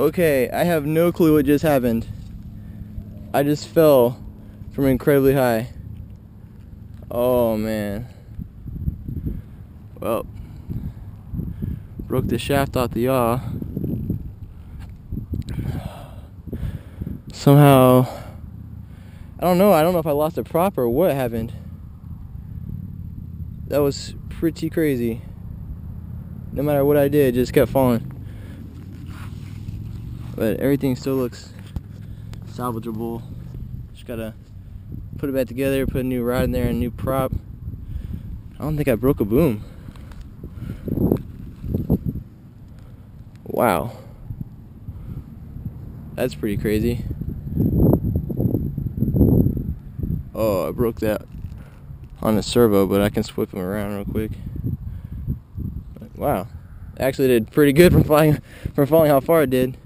Okay, I have no clue what just happened. I just fell from incredibly high. Oh man. Well, broke the shaft off the yaw. Somehow, I don't know. I don't know if I lost a prop or what happened. That was pretty crazy. No matter what I did, just kept falling. But everything still looks salvageable. Just gotta put it back together, put a new rod in there, a new prop. I don't think I broke a boom. Wow. That's pretty crazy. Oh, I broke that on the servo, but I can swip them around real quick. Wow. Actually did pretty good from flying from falling how far it did.